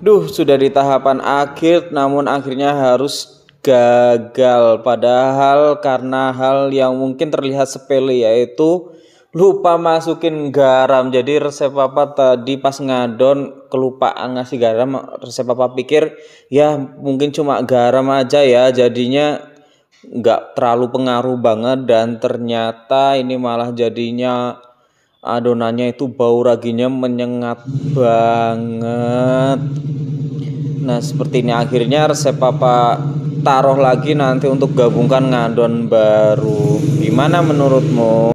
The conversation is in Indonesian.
Duh, sudah di tahapan akhir namun akhirnya harus gagal. Padahal karena hal yang mungkin terlihat sepele yaitu lupa masukin garam. Jadi resep papa tadi pas ngadon kelupaan ngasih garam. Resep papa pikir ya mungkin cuma garam aja ya. Jadinya nggak terlalu pengaruh banget dan ternyata ini malah jadinya adonannya itu bau raginya menyengat banget nah seperti ini akhirnya resep papa taruh lagi nanti untuk gabungkan ngadon baru. Gimana menurutmu